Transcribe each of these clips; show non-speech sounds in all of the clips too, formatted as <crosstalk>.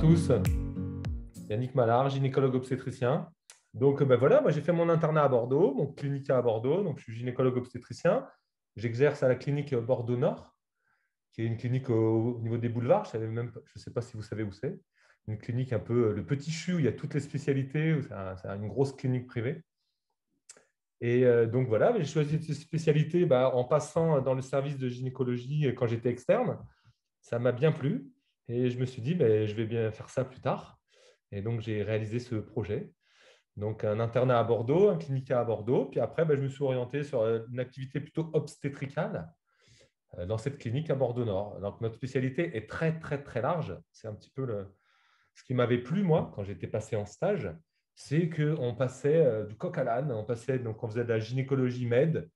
tous. Yannick Mallard, gynécologue obstétricien. Donc ben voilà, moi j'ai fait mon internat à Bordeaux, mon clinique à Bordeaux, donc je suis gynécologue obstétricien. J'exerce à la clinique Bordeaux Nord, qui est une clinique au, niveau des boulevards. Je ne sais pas si vous savez où c'est. Une clinique un peu le petit CHU où il y a toutes les spécialités. C'est une grosse clinique privée. Et euh, donc voilà, j'ai choisi cette spécialité bah, en passant dans le service de gynécologie quand j'étais externe. Ça m'a bien plu. Et je me suis dit, ben, je vais bien faire ça plus tard. Et donc, j'ai réalisé ce projet. Donc, un internat à Bordeaux, un clinique à Bordeaux. Puis après, ben, je me suis orienté sur euh, une activité plutôt obstétricale euh, dans cette clinique à Bordeaux-Nord. Donc, notre spécialité est très, très, très large. C'est un petit peu le... ce qui m'avait plu, moi, quand j'étais passé en stage. C'est qu'on passait euh, du coq à l'âne. On, passait, on faisait de la gynécologie med,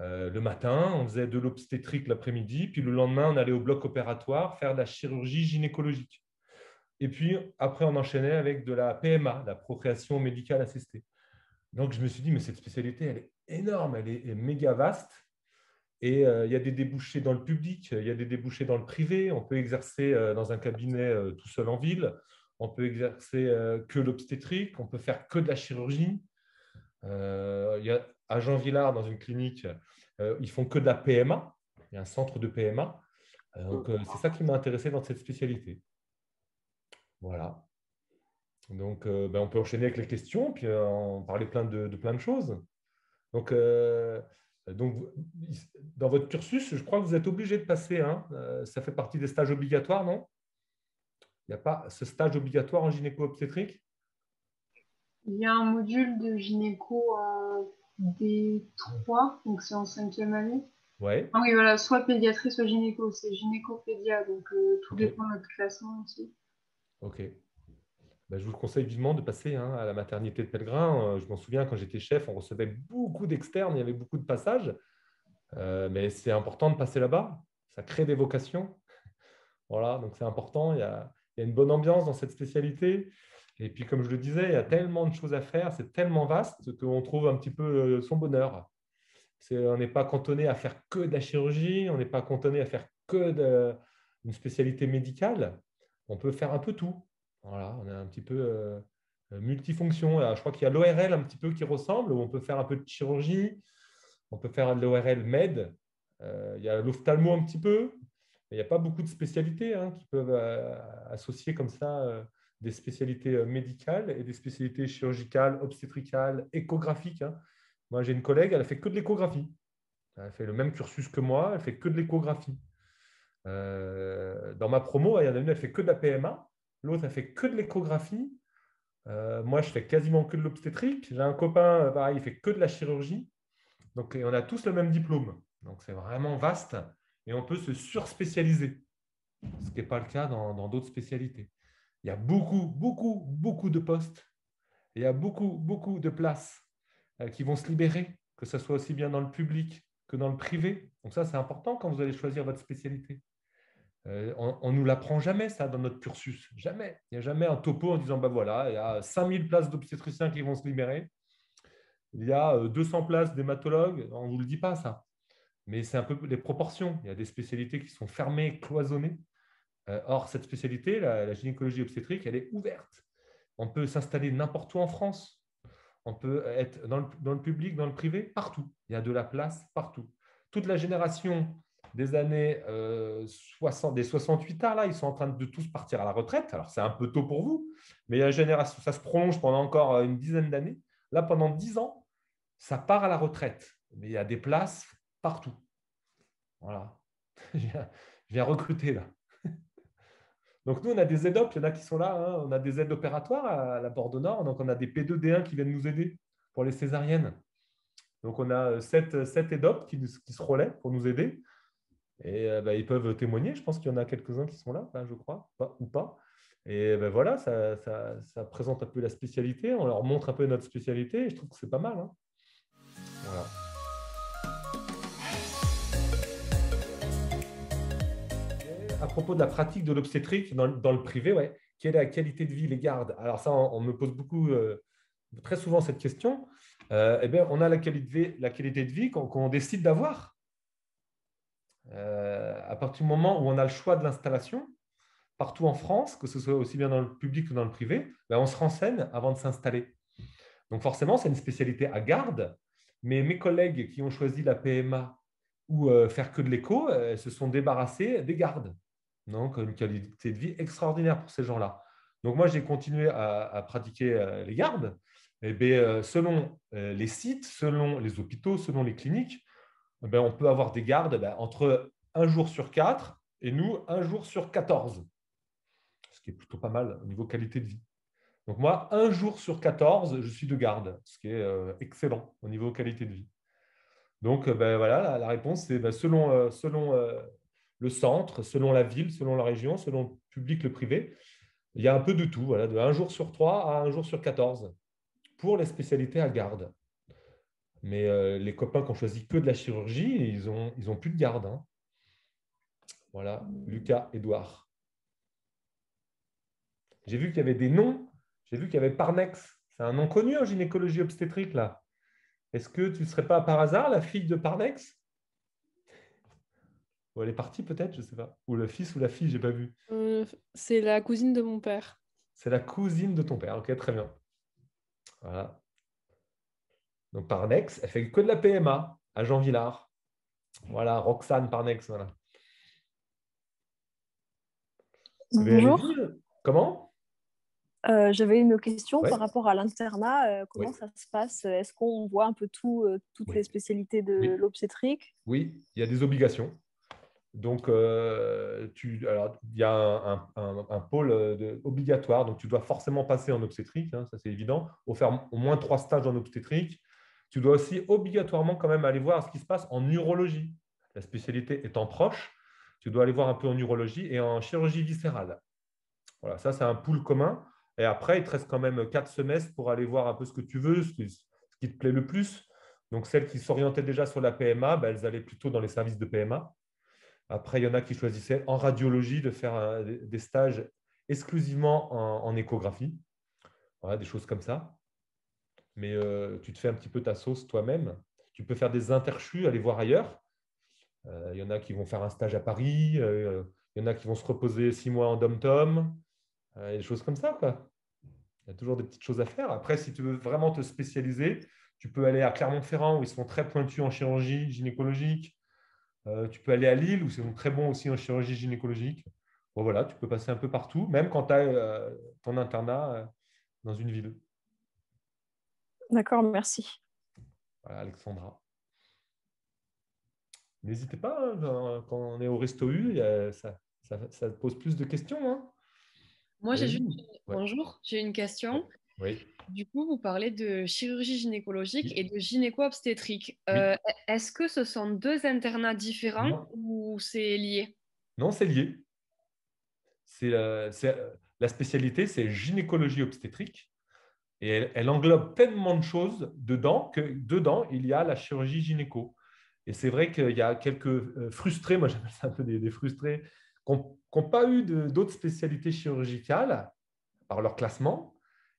euh, le matin, on faisait de l'obstétrique l'après-midi, puis le lendemain, on allait au bloc opératoire faire de la chirurgie gynécologique. Et puis après, on enchaînait avec de la PMA, la procréation médicale assistée. Donc je me suis dit, mais cette spécialité, elle est énorme, elle est, méga vaste. Et euh, il y a des débouchés dans le public, il y a des débouchés dans le privé. On peut exercer euh, dans un cabinet tout seul en ville. On peut exercer que l'obstétrique. On peut faire que de la chirurgie. il y a à Jean Villard, dans une clinique, euh, ils font que de la PMA. Il y a un centre de PMA. Euh, donc, euh, c'est ça qui m'a intéressé dans cette spécialité. Voilà. Donc, ben, on peut enchaîner avec les questions, puis en parler plein de, plein de choses. Donc, dans votre cursus, je crois que vous êtes obligé de passer. Hein, ça fait partie des stages obligatoires, non? Il n'y a pas ce stage obligatoire en gynéco-obstétrique? Il y a un module de gynéco D3, donc c'est en cinquième année. Ouais. Ah oui, voilà, soit pédiatrie, soit gynéco. C'est gynéco-pédia, donc euh, tout dépend de notre classement aussi. Ok. Ben, je vous conseille vivement de passer hein, à la maternité de Pellegrin. Euh, je m'en souviens, quand j'étais chef, on recevait beaucoup d'externes, il y avait beaucoup de passages. Euh, mais c'est important de passer là-bas. Ça crée des vocations. <laughs> voilà, donc c'est important. Il y, a, il y, a, une bonne ambiance dans cette spécialité. Et puis, comme je le disais, il y a tellement de choses à faire, c'est tellement vaste qu'on trouve un petit peu euh, son bonheur. on n'est pas cantonné à faire que de la chirurgie, on n'est pas cantonné à faire que de, une spécialité médicale. On peut faire un peu tout. Voilà, on est un petit peu euh, multifonction. je crois qu'il y a l'ORL un petit peu qui ressemble, où on peut faire un peu de chirurgie, on peut faire de l'ORL med. Euh, il y a l'ophtalmo un petit peu. Il n'y a pas beaucoup de spécialités hein, qui peuvent associer comme ça des spécialités euh, médicales et des spécialités chirurgicales, obstétricales, échographiques. Hein. Moi, j'ai une collègue, elle a fait que de l'échographie. Elle fait le même cursus que moi, elle fait que de l'échographie. Euh, dans ma promo, il y en a une, elle fait que de la PMA, l'autre, elle fait que de l'échographie. Euh, moi, je fais quasiment que de l'obstétrique. J'ai un copain, pareil, il fait que de la chirurgie. Donc, on a tous le même diplôme. Donc, c'est vraiment vaste et on peut se surspécialiser, ce qui n'est pas le cas dans d'autres spécialités. Il y a beaucoup, beaucoup, beaucoup de postes. il y a beaucoup, beaucoup de places euh, qui vont se libérer, que ce soit aussi bien dans le public que dans le privé. Donc ça, c'est important quand vous allez choisir votre spécialité. Euh, on ne nous l'apprend jamais, ça, dans notre cursus. Jamais. Il n'y a jamais un topo en disant, ben voilà, il y a 5000 places d'obstétriciens qui vont se libérer. Il y a 200 euh, places d'hématologues. On ne vous le dit pas, ça. Mais c'est un peu les proportions. Il y a des spécialités qui sont fermées, cloisonnées. Euh, or, cette spécialité, la, gynécologie obstétrique, elle est ouverte. On peut s'installer n'importe où en France. On peut être dans le, public, dans le privé, partout. Il y a de la place partout. Toute la génération des années 60, euh, des 68 ans, là, ils sont en train de tous partir à la retraite. Alors, c'est un peu tôt pour vous, mais la génération, ça se prolonge pendant encore une dizaine d'années. Là, pendant 10 ans, ça part à la retraite. Mais il y a des places partout. Voilà. <laughs> Je viens recruter là. Donc, nous, on a des aides-op, il y en a qui sont là. Hein. On a des aides opératoires à la Bordeaux Nord. Donc, on a des P2D1 qui viennent nous aider pour les césariennes. Donc, on a 7, 7 aides-op qui, se relaient pour nous aider. Et euh, bah, ils peuvent témoigner. Je pense qu'il y en a quelques-uns qui sont là, je crois, ou pas. Et ben voilà, ça, présente un peu la spécialité. On leur montre un peu notre spécialité. Et je trouve que c'est pas mal. Hein. Propos de la pratique de l'obstétrique dans, le privé, ouais, quelle est la qualité de vie, les gardes? Alors ça, on, me pose beaucoup, euh, très souvent cette question. Euh, eh bien, on a la qualité, de vie qu'on décide d'avoir. Euh, à partir du moment où on a le choix de l'installation, partout en France, que ce soit aussi bien dans le public que dans le privé, ben, on se renseigne avant de s'installer. Donc forcément, c'est une spécialité à garde, mais mes collègues qui ont choisi la PMA ou euh, faire que de l'écho, se sont débarrassés des gardes. Donc une qualité de vie extraordinaire pour ces gens-là. Donc moi, j'ai continué à, pratiquer euh, les gardes. Et bien, euh, selon les sites, selon les hôpitaux, selon les cliniques, eh ben, on peut avoir des gardes ben, entre un jour sur quatre et nous, un jour sur 14. Ce qui est plutôt pas mal au niveau qualité de vie. Donc moi, un jour sur 14, je suis de garde, ce qui est euh, excellent au niveau qualité de vie. Donc ben, voilà, la, réponse, c'est ben, selon, euh, euh, le centre, selon la ville, selon la région, selon le public, le privé, il y a un peu de tout, voilà, de un jour sur 3 à un jour sur 14 pour les spécialités à garde. Mais les copains qui ont choisi que de la chirurgie, ils n'ont ils ont plus de garde. Hein. Voilà, Lucas, Edouard. J'ai vu qu'il y avait des noms. J'ai vu qu'il y avait Parnex. C'est un nom connu en gynécologie obstétrique, là. Est-ce que tu ne serais pas par hasard la fille de Parnex? Ou elle est partie peut-être, je ne sais pas. Ou le fils ou la fille, je n'ai pas vu. Euh, c'est la cousine de mon père. C'est la cousine de ton père. Ok, très bien. Voilà. Donc Parnex, elle fait que de la PMA à Jean Villard. Voilà, Roxane Parnex. Voilà. Bonjour. Comment? Euh, J'avais une question par rapport à l'internat. Euh, comment ça se passe? Est-ce qu'on voit un peu tout, euh, toutes les spécialités de l'obstétrique? Oui, il y a des obligations. Donc, alors, il y a un, pôle obligatoire, donc tu dois forcément passer en obstétrique, hein, ça c'est évident, au faire au moins trois stages en obstétrique. Tu dois aussi obligatoirement quand même aller voir ce qui se passe en urologie. La spécialité étant proche, tu dois aller voir un peu en urologie et en chirurgie viscérale. Voilà, ça, c'est un pool commun. Et après, il te reste quand même quatre semestres pour aller voir un peu ce que tu veux, ce qui, te plaît le plus. Donc, celles qui s'orientaient déjà sur la PMA, ben, elles allaient plutôt dans les services de PMA. Après, il y en a qui choisissaient en radiologie de faire des stages exclusivement en, échographie. Voilà, des choses comme ça. Mais euh, tu te fais un petit peu ta sauce toi-même. Tu peux faire des interchus, aller voir ailleurs. Euh, il y en a qui vont faire un stage à Paris, euh, il y en a qui vont se reposer six mois en dom-tom, euh, des choses comme ça. Quoi. Il y a toujours des petites choses à faire. Après, si tu veux vraiment te spécialiser, tu peux aller à Clermont-Ferrand où ils sont très pointus en chirurgie gynécologique. Tu peux aller à Lille où sont très bons aussi en chirurgie gynécologique. Bon, voilà, tu peux passer un peu partout, même quand tu as ton internat dans une ville. D'accord, merci. Voilà, Alexandra. N'hésitez pas, hein, quand on est au Resto U, ça, ça, pose plus de questions. Hein. Moi, j'ai une... Bonjour, j'ai une question. Oui. Du coup, vous parlez de chirurgie gynécologique et de gynéco-obstétrique. Euh, est-ce que ce sont deux internats différents ou c'est lié? Non, c'est lié. C'est la, spécialité, c'est gynécologie obstétrique. Et elle, elle, englobe tellement de choses dedans que dedans, il y a la chirurgie gynéco. Et c'est vrai qu'il y a quelques euh, frustrés, moi <laughs> j'appelle ça un peu des, frustrés, qui n'ont pas eu d'autres spécialités chirurgicales par leur classement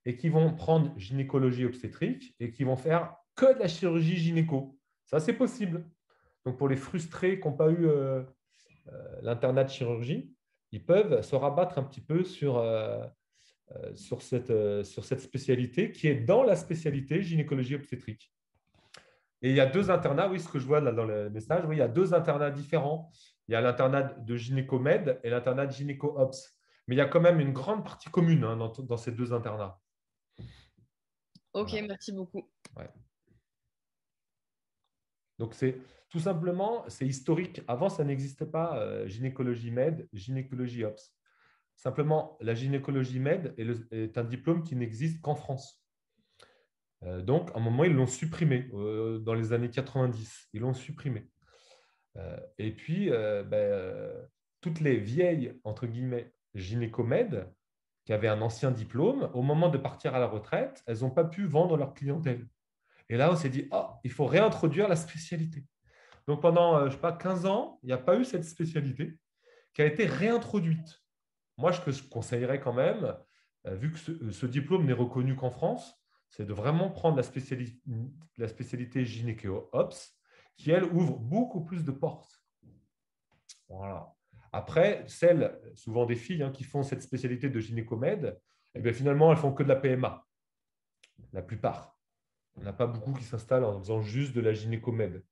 et qui vont prendre gynécologie obstétrique et qui vont faire que de la chirurgie gynéco. Ça, c'est possible. Donc, pour les frustrés qui n'ont pas eu euh, euh, l'internat de chirurgie, ils peuvent se rabattre un petit peu sur, sur, cette, sur cette spécialité qui est dans la spécialité gynécologie obstétrique. Et il y a deux internats, oui, ce que je vois là dans le message, oui, il y a deux internats différents. Il y a l'internat de gynécomed et l'internat de gynéco-ops. Mais il y a quand même une grande partie commune hein, dans, ces deux internats. Ok, merci beaucoup. Donc, c'est tout simplement, c'est historique. Avant, ça n'existait pas euh, gynécologie med, gynécologie ops. Simplement, la gynécologie med est un diplôme qui n'existe qu'en France. Euh, donc, à un moment, ils l'ont supprimé euh, dans les années 90. Ils l'ont supprimé. Et puis, ben, toutes les vieilles, entre guillemets, gynécomèdes qui avaient un ancien diplôme, au moment de partir à la retraite, elles n'ont pas pu vendre leur clientèle. Et là, on s'est dit, oh, il faut réintroduire la spécialité. Donc, pendant, je sais pas, 15 ans, il n'y a pas eu cette spécialité qui a été réintroduite. Moi, ce que je conseillerais quand même, vu que ce diplôme n'est reconnu qu'en France, c'est de vraiment prendre la spécialité, gynéco-ops, qui, elle, ouvre beaucoup plus de portes. Voilà. Après, celles, souvent des filles, hein, qui font cette spécialité de gynécomède, eh bien, finalement, elles font que de la PMA, la plupart. On n'a pas beaucoup qui s'installent en faisant juste de la gynécomède.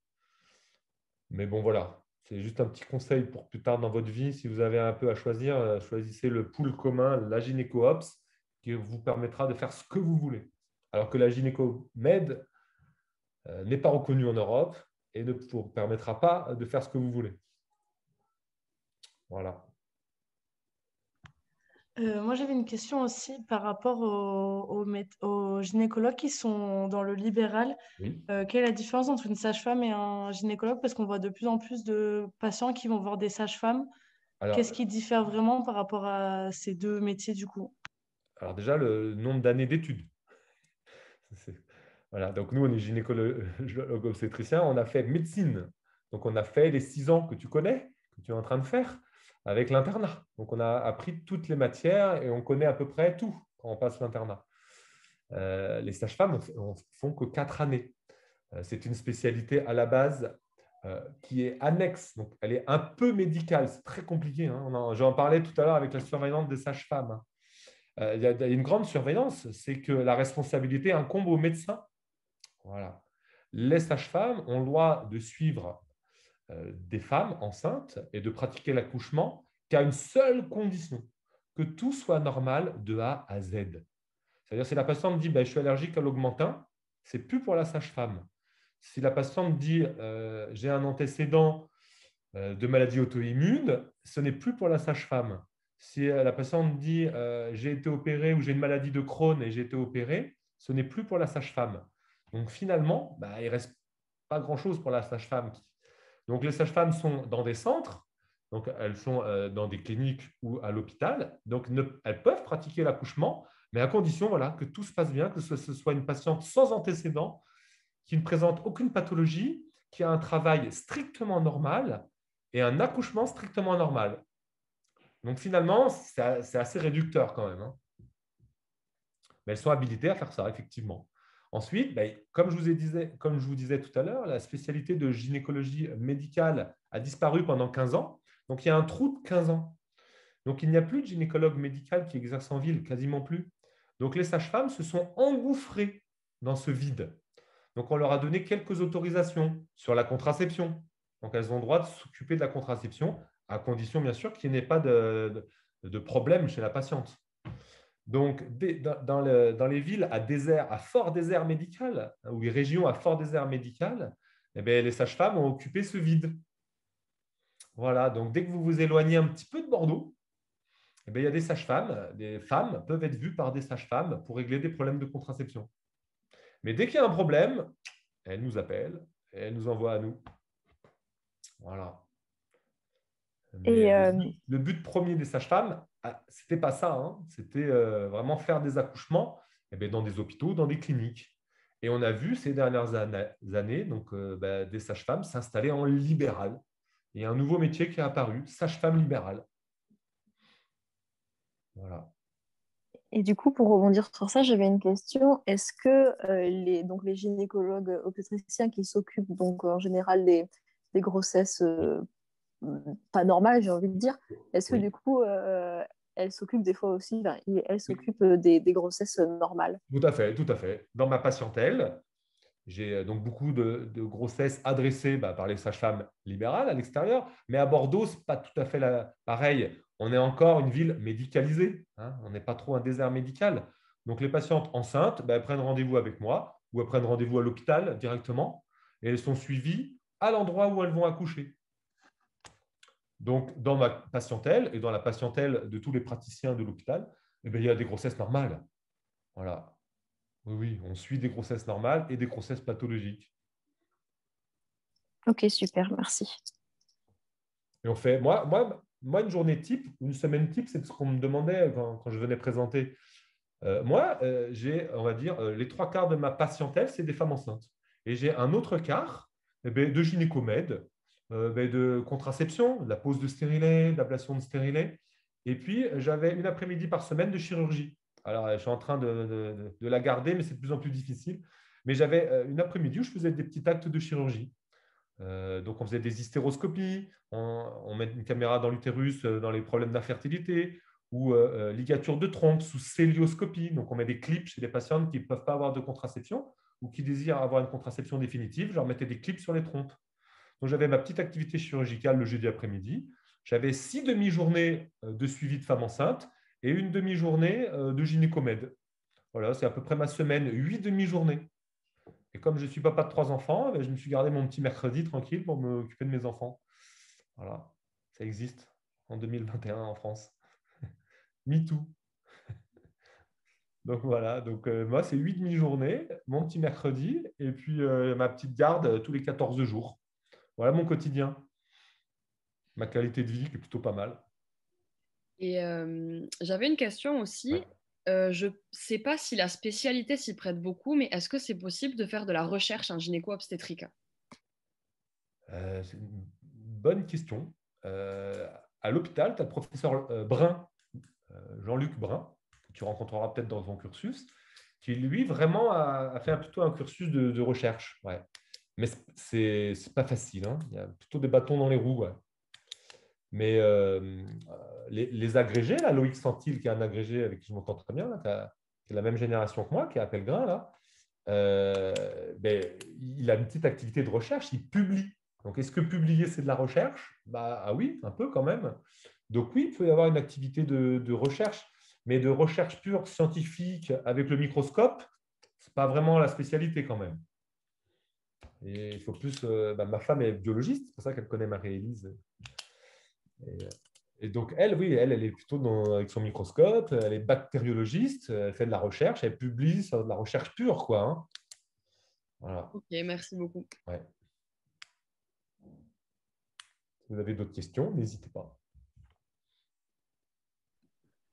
Mais bon, voilà, c'est juste un petit conseil pour plus tard dans votre vie. Si vous avez un peu à choisir, euh, choisissez le pool commun, la gynéco-ops, qui vous permettra de faire ce que vous voulez. Alors que la gynéco-med euh, n'est pas reconnue en Europe et ne vous permettra pas de faire ce que vous voulez. Voilà. Euh, moi, j'avais une question aussi par rapport aux, gynécologues qui sont dans le libéral. Euh, quelle est la différence entre une sage-femme et un gynécologue? Parce qu'on voit de plus en plus de patients qui vont voir des sages-femmes. Qu'est-ce qui diffère vraiment par rapport à ces deux métiers du coup? Alors déjà, le nombre d'années d'études. <laughs> Voilà, donc nous, on est gynécologue <laughs> obstétricien, on a fait médecine. Donc on a fait les six ans que tu connais, que tu es en train de faire avec l'internat. Donc, on a appris toutes les matières et on connaît à peu près tout quand on passe l'internat. Euh, les sages-femmes ne font que quatre années. Euh, c'est une spécialité à la base euh, qui est annexe, donc elle est un peu médicale. C'est très compliqué. Hein. J'en parlais tout à l'heure avec la surveillante des sages-femmes. Hein. Il y, a une grande surveillance, c'est que la responsabilité incombe aux médecins. Voilà. Les sages-femmes ont le droit de suivre des femmes enceintes et de pratiquer l'accouchement qu'à une seule condition, que tout soit normal de A à Z. C'est-à-dire si la patiente dit ben, je suis allergique à l'augmentin, c'est plus pour la sage-femme. Si la patiente dit euh, j'ai un antécédent euh, de maladie auto-immune, ce n'est plus pour la sage-femme. Si la patiente dit j'ai été opéré ou j'ai une maladie de Crohn et j'ai été opéré, ce n'est plus pour la sage-femme. Donc finalement, bah, il ne reste pas grand-chose pour la sage-femme donc, les sages-femmes sont dans des centres, donc elles sont euh, dans des cliniques ou à l'hôpital, donc elles peuvent pratiquer l'accouchement, mais à condition voilà, que tout se passe bien, que ce, soit une patiente sans antécédent, qui ne présente aucune pathologie, qui a un travail strictement normal et un accouchement strictement normal. Donc finalement, c'est assez réducteur quand même. Hein. Mais elles sont habilitées à faire ça, effectivement. Ensuite, ben, comme, je vous disais, tout à l'heure, la spécialité de gynécologie médicale a disparu pendant 15 ans. Donc, il y a un trou de 15 ans. Donc, il n'y a plus de gynécologue médical qui exerce en ville, quasiment plus. Donc, les sages-femmes se sont engouffrées dans ce vide. Donc, on leur a donné quelques autorisations sur la contraception. Donc, elles ont le droit de s'occuper de la contraception, à condition, bien sûr, qu'il n'y ait pas de problème chez la patiente. Donc, dans, les villes à désert, à fort désert médical, hein, ou les régions à fort désert médical, eh les sages-femmes ont occupé ce vide. Voilà, donc dès que vous vous éloignez un petit peu de Bordeaux, eh il y a des sages-femmes, des femmes peuvent être vues par des sages-femmes pour régler des problèmes de contraception. Mais dès qu'il y a un problème, elles nous appellent, et elles nous envoient à nous. Voilà. Et euh, le but premier des sages-femmes, c'était pas ça. Hein. C'était euh, vraiment faire des accouchements eh dans des hôpitaux, dans des cliniques. Et on a vu ces dernières années donc, euh, bah, des sages-femmes s'installer en libéral. Il y a un nouveau métier qui est apparu, sage-femme libérale. Voilà. Et du coup, pour rebondir sur ça, j'avais une question. Est-ce que les, donc les gynécologues obstétriciens qui s'occupent en général des grossesses pas normales, j'ai envie de dire. Est-ce que du coup, euh, elle s'occupe des fois aussi, elle s'occupe des, des, grossesses normales? Tout à fait, tout à fait. Dans ma patientèle, j'ai euh, donc beaucoup de, grossesses adressées bah, par les sages-femmes libérales à l'extérieur, mais à Bordeaux, ce n'est pas tout à fait la, pareil. On est encore une ville médicalisée, hein. on n'est pas trop un désert médical. Donc les patientes enceintes bah, elles prennent rendez-vous avec moi ou elles prennent rendez-vous à l'hôpital directement et elles sont suivies à l'endroit où elles vont accoucher. Donc, dans ma patientèle et dans la patientèle de tous les praticiens de l'hôpital, eh il y a des grossesses normales. Voilà. Oui, oui, on suit des grossesses normales et des grossesses pathologiques. Ok, super, merci. Et on fait, moi, moi, moi une journée type, une semaine type, c'est ce qu'on me demandait quand, je venais présenter. Euh, moi, euh, j'ai, on va dire, euh, les trois quarts de ma patientèle, c'est des femmes enceintes. Et j'ai un autre quart eh de gynécomèdes, de contraception, de la pose de stérilet, de l'ablation de stérilet. Et puis, j'avais une après-midi par semaine de chirurgie. Alors, je suis en train de, la garder, mais c'est de plus en plus difficile. Mais j'avais euh, une après-midi où je faisais des petits actes de chirurgie. donc, on faisait des hystéroscopies, on, met une caméra dans l'utérus dans les problèmes d'infertilité, ou ligature de trompe sous célioscopie. Donc, on met des clips chez des patientes qui ne peuvent pas avoir de contraception ou qui désirent avoir une contraception définitive. Je leur mettais des clips sur les trompes. Donc, j'avais ma petite activité chirurgicale le jeudi après-midi. J'avais six demi-journées de suivi de femmes enceintes et une demi-journée de gynécomède. Voilà, c'est à peu près ma semaine, huit demi-journées. Et comme je suis papa de trois enfants, ben, je me suis gardé mon petit mercredi tranquille pour m'occuper de mes enfants. Voilà, ça existe en 2021 en France. <laughs> MeToo. <laughs> donc voilà, donc euh, moi c'est huit demi-journées, mon petit mercredi, et puis euh, ma petite garde euh, tous les 14 jours. Voilà mon quotidien. Ma qualité de vie qui est plutôt pas mal. Et j'avais une question aussi. je ne sais pas si la spécialité s'y prête beaucoup, mais est-ce que c'est possible de faire de la recherche en gynéco-obstétrique? C'est une bonne question. à l'hôpital, tu as le professeur Brun euh, Jean-Luc Brun, que tu rencontreras peut-être dans ton cursus, qui lui vraiment a, fait plutôt un cursus de, recherche. Ouais. Mais c'est n'est pas facile. Hein. Il y a plutôt des bâtons dans les roues. Mais euh, les, agrégés, là, Loïc Santil, qui est un agrégé avec qui je m'entends très bien, qui, est la même génération que moi, qui est à Pellegrin, là, euh, ben, il a une petite activité de recherche, il publie. Donc, est-ce que publier, c'est de la recherche? Bah, Ah oui, un peu quand même. Donc oui, il peut y avoir une activité de, recherche, mais de recherche pure scientifique avec le microscope, ce n'est pas vraiment la spécialité quand même. Et il faut plus. Euh, bah, ma femme est biologiste, c'est pour ça qu'elle connaît Marie-Élise. Et, donc, elle, oui, elle, elle est plutôt avec son microscope, elle est bactériologiste, elle fait de la recherche, elle publie sur de la recherche pure, quoi. Hein. Voilà. Ok, merci beaucoup. Si vous avez d'autres questions, n'hésitez pas.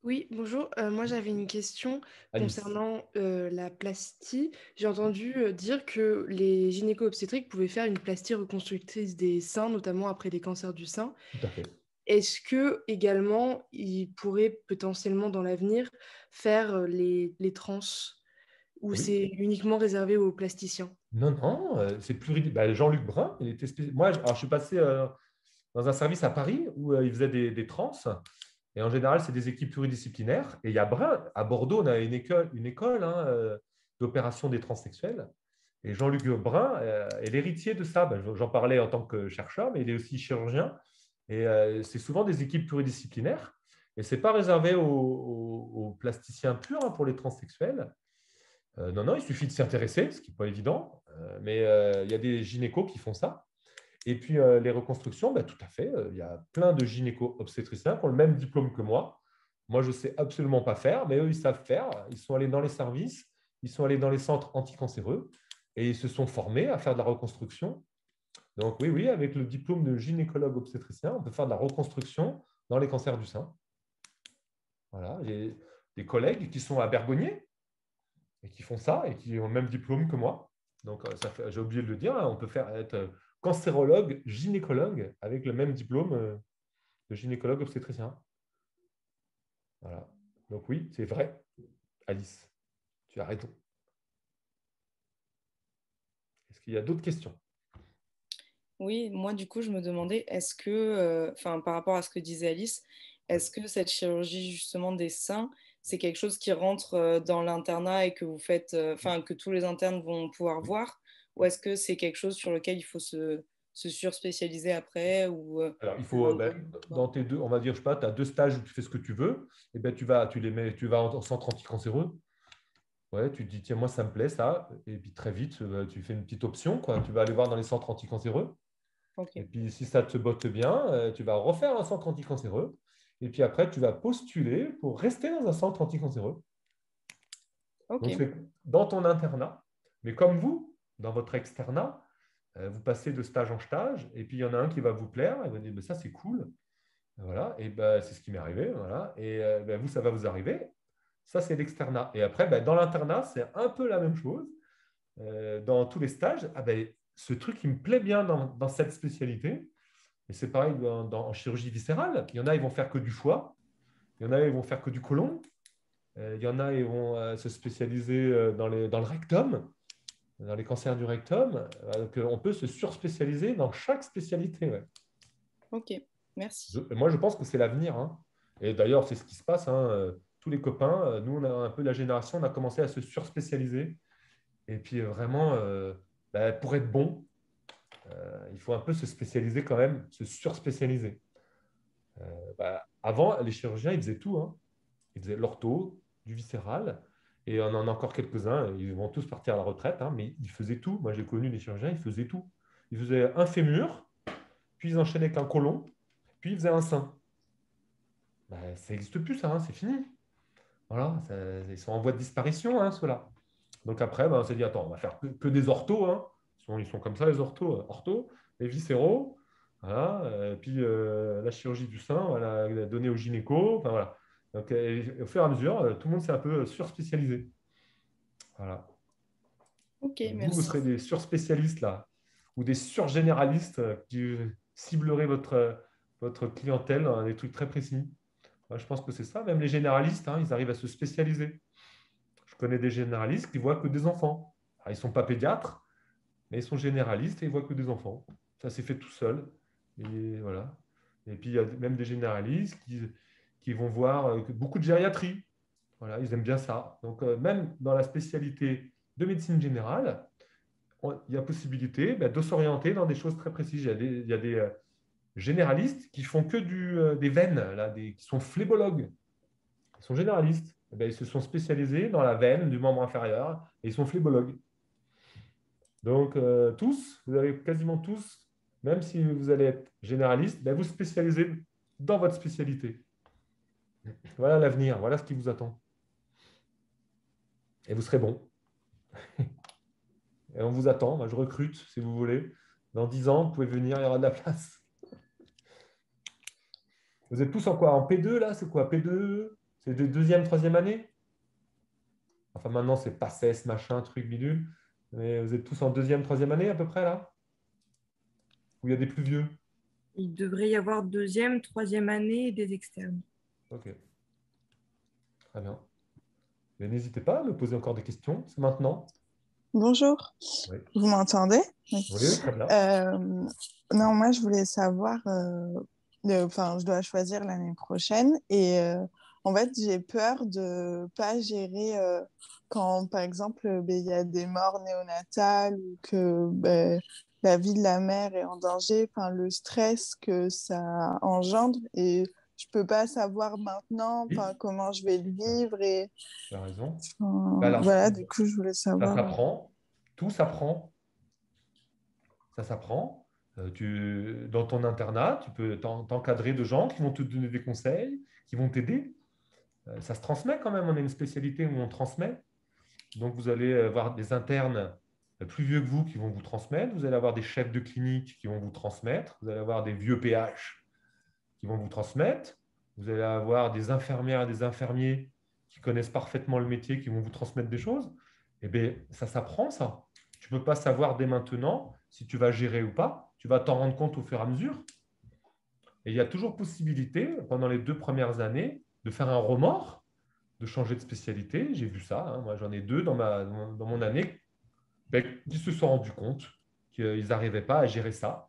Oui, bonjour. Euh, moi, j'avais une question concernant euh, la plastie. J'ai entendu euh, dire que les gynéco-obstétriques pouvaient faire une plastie reconstructrice des seins, notamment après des cancers du sein. Tout à fait. Est-ce que également, ils pourraient potentiellement dans l'avenir faire les, trans? Ou c'est uniquement réservé aux plasticiens? Non, non, c'est plus bah, Jean-Luc Brun, il était Moi, alors, je suis passé dans un service à Paris où il faisait des, des trans. Et en général, c'est des équipes pluridisciplinaires. Et il y a Brun, à Bordeaux, on a une école, hein, euh, d'opération des transsexuels. Et Jean-Luc Brun euh, est l'héritier de ça. Ben, j'en parlais en tant que chercheur, mais il est aussi chirurgien. Et euh, c'est souvent des équipes pluridisciplinaires. Et ce n'est pas réservé aux, plasticiens purs hein, pour les transsexuels. non, non, il suffit de s'y intéresser, ce qui n'est pas évident. mais il y a des gynécos qui font ça. Et puis, euh, les reconstructions, bah, tout à fait. Euh, il y a plein de gynéco-obstétriciens qui ont le même diplôme que moi. Moi, je ne sais absolument pas faire, mais eux, ils savent faire. Ils sont allés dans les services, ils sont allés dans les centres anticancéreux et ils se sont formés à faire de la reconstruction. Donc, oui, oui, avec le diplôme de gynécologue obstétricien, on peut faire de la reconstruction dans les cancers du sein. Voilà, j'ai des collègues qui sont à Bergognier et qui font ça et qui ont le même diplôme que moi. Donc, euh, j'ai oublié de le dire, hein, on peut faire être cancérologue, gynécologue, avec le même diplôme euh, de gynécologue obstétricien. Voilà. Donc oui, c'est vrai, Alice, tu as. Est-ce qu'il y a d'autres questions? Oui, moi du coup, je me demandais, est-ce que, euh, enfin, par rapport à ce que disait Alice, est-ce que cette chirurgie justement des seins, c'est quelque chose qui rentre euh, dans l'internat et que vous faites, enfin, que tous les internes vont pouvoir voir? Ou est-ce que c'est quelque chose sur lequel il faut se, se surspécialiser après ou, euh, Alors, il faut, ben, dans tes deux, on va dire, je sais pas, tu as deux stages où tu fais ce que tu veux, et ben, tu, vas, tu, les mets, tu vas en centre anticancéreux. Ouais, tu te dis, tiens, moi, ça me plaît, ça. Et puis, très vite, euh, tu fais une petite option. Quoi. Tu vas aller voir dans les centres anticancéreux. Et puis, si ça te botte bien, euh, tu vas refaire un centre anticancéreux. Et puis après, tu vas postuler pour rester dans un centre anticancéreux. Donc, dans ton internat. Mais comme vous, dans votre externat, euh, vous passez de stage en stage, et puis il y en a un qui va vous plaire, et vous dites, ça c'est cool. Voilà, et ben, c'est ce qui m'est arrivé. Voilà, et euh, ben, vous, ça va vous arriver. Ça, c'est l'externat. Et après, ben, dans l'internat, c'est un peu la même chose. Euh, dans tous les stages, ah, ce truc, il me plaît bien dans, cette spécialité. Et c'est pareil dans, en chirurgie viscérale. Il y en a, ils vont faire que du foie. Il y en a, ils vont faire que du côlon. il y en a, ils vont se spécialiser dans le rectum. Dans les cancers du rectum, on peut se surspécialiser dans chaque spécialité. Ok, merci. moi, je pense que c'est l'avenir. Hein. Et d'ailleurs, c'est ce qui se passe. Hein. Tous les copains, nous, on a un peu la génération, on a commencé à se surspécialiser. Et puis, vraiment, bah, pour être bon, il faut un peu se spécialiser quand même, se surspécialiser. Bah, avant, les chirurgiens, ils faisaient tout. Hein. Ils faisaient l'ortho, du viscéral, et on en a encore quelques-uns, ils vont tous partir à la retraite, hein, mais ils faisaient tout. Moi, j'ai connu des chirurgiens, ils faisaient tout. Ils faisaient un fémur, puis ils enchaînaient avec un côlon, puis ils faisaient un sein. Ben, ça n'existe plus, ça, hein, c'est fini. Voilà, ils sont en voie de disparition, hein, ceux-là. Donc après, ben, on s'est dit, attends, on va faire que, des orthos. Ils, sont, comme ça, les orthos. Euh, orthos, les viscéraux, voilà, euh, puis euh, la chirurgie du sein, voilà, donnée au gynéco. Enfin, voilà. Donc, au fur et à mesure, euh, tout le monde s'est un peu surspécialisé. Voilà. Ok, vous, merci. Vous serez des surspécialistes là, ou des surgénéralistes euh, qui cibleraient votre, votre clientèle dans des trucs très précis. je pense que c'est ça. Même les généralistes, hein, ils arrivent à se spécialiser. Je connais des généralistes qui voient que des enfants. ils ne sont pas pédiatres, mais ils sont généralistes et ils voient que des enfants. Ça s'est fait tout seul. Et voilà. Et puis, il y a même des généralistes qui, qui vont voir euh, beaucoup de gériatrie. Voilà, ils aiment bien ça. Donc, euh, même dans la spécialité de médecine générale, il y a possibilité ben, de s'orienter dans des choses très précises. Il y a des, euh, généralistes qui font que des veines, là, qui sont phlébologues. Ils sont généralistes. Eh ben, ils se sont spécialisés dans la veine du membre inférieur et ils sont phlébologues. Donc, tous, vous avez quasiment tous, même si vous allez être généraliste, ben, vous spécialisez dans votre spécialité. Voilà l'avenir, voilà ce qui vous attend. Et vous serez bon. <laughs> Et on vous attend, je recrute si vous voulez. Dans 10 ans, vous pouvez venir, il y aura de la place. Vous êtes tous en quoi En P2 là C'est quoi P2 C'est de deuxième, troisième année? Enfin maintenant c'est PACES, machin, truc bidule. Mais vous êtes tous en deuxième, troisième année à peu près là? Ou il y a des plus vieux? Il devrait y avoir deuxième, troisième année et des externes. Ok. Très bien. Mais n'hésitez pas à me poser encore des questions. C'est maintenant. Bonjour. Vous m'entendez? Oui, très bien. Euh, non, moi, je voulais savoir. Euh, enfin, je dois choisir l'année prochaine et euh, en fait, j'ai peur de pas gérer quand, par exemple, ben, il y a des morts néonatales ou que ben, la vie de la mère est en danger. Enfin, le stress que ça engendre et je peux pas savoir maintenant comment je vais le vivre. Et... Tu as raison. Bah, voilà, du coup, je voulais savoir. Ça s'apprend, tout s'apprend. Ça s'apprend. Euh, tu, dans ton internat, tu peux t'encadrer de gens qui vont te donner des conseils, qui vont t'aider. Euh, ça se transmet quand même. On a une spécialité où on transmet. Donc, vous allez avoir des internes plus vieux que vous qui vont vous transmettre. Vous allez avoir des chefs de clinique qui vont vous transmettre. Vous allez avoir des vieux PH vont vous transmettre. Vous allez avoir des infirmières et des infirmiers qui connaissent parfaitement le métier, qui vont vous transmettre des choses. Eh bien, ça s'apprend, ça. Tu ne peux pas savoir dès maintenant si tu vas gérer ou pas. Tu vas t'en rendre compte au fur et à mesure. Et il y a toujours possibilité, pendant les deux premières années, de faire un remords, de changer de spécialité. J'ai vu ça. Hein. Moi, j'en ai deux dans, ma, dans mon année ben, qui se sont rendus compte qu'ils n'arrivaient pas à gérer ça.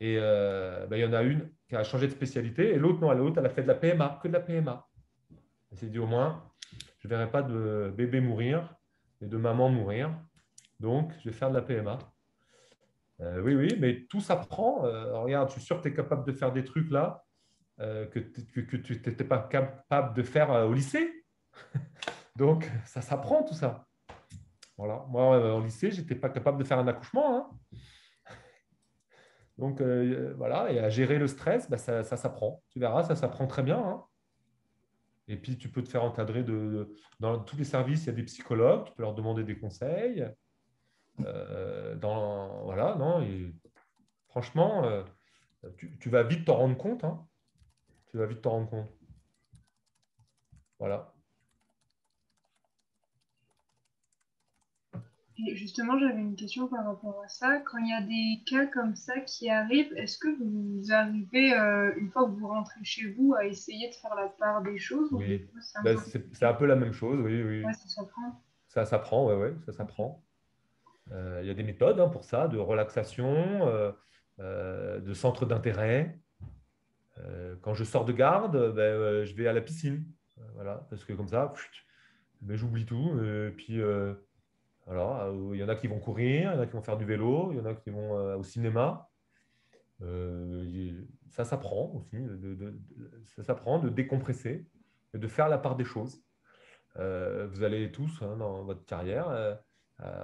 Et euh, ben, il y en a une qui a changé de spécialité et l'autre, non, l'autre, elle a fait de la PMA, que de la PMA. Elle s'est dit au moins, je ne verrai pas de bébé mourir et de maman mourir. Donc, je vais faire de la PMA. Euh, oui, oui, mais tout s'apprend. Euh, regarde, je suis sûr que tu es capable de faire des trucs là que, que, tu n'étais pas capable de faire au lycée. <laughs> Donc, ça s'apprend tout ça. Voilà. Moi, au lycée, je n'étais pas capable de faire un accouchement. Hein. Donc euh, voilà, et à gérer le stress, bah, ça, s'apprend. Tu verras, ça s'apprend très bien. Hein. Et puis tu peux te faire encadrer de, dans tous les services, il y a des psychologues, tu peux leur demander des conseils. Euh, dans, voilà, non, franchement, euh, tu, vas vite t'en rendre compte. Hein. Tu vas vite t'en rendre compte. Voilà. Justement, j'avais une question par rapport à ça. Quand il y a des cas comme ça qui arrivent, est-ce que vous arrivez, euh, une fois que vous rentrez chez vous, à essayer de faire la part des choses Oui, c'est un, peu la même chose, oui. oui. ça s'apprend. Ça s'apprend, oui, ouais, ça s'apprend. il y a des méthodes hein, pour ça, de relaxation, de centre d'intérêt. quand je sors de garde, ben, je vais à la piscine. voilà, parce que comme ça, ben, j'oublie tout. Et puis, voilà, il y en a qui vont courir, il y en a qui vont faire du vélo, il y en a qui vont au cinéma. ça s'apprend aussi, ça s'apprend de décompresser et de faire la part des choses. Euh, vous allez tous hein, dans votre carrière euh,